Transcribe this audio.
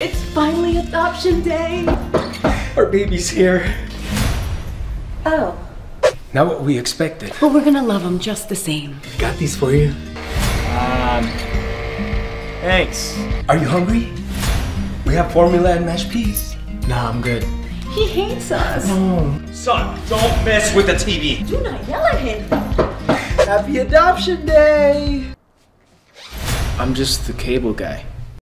It's finally adoption day. Our baby's here. Oh. Not what we expected. But we're gonna love him just the same. Got these for you. Um, thanks. Are you hungry? We have formula and mashed peas. Nah, I'm good. He hates us. Son, don't mess with the TV. Do not yell at him. Happy Adoption Day! I'm just the cable guy.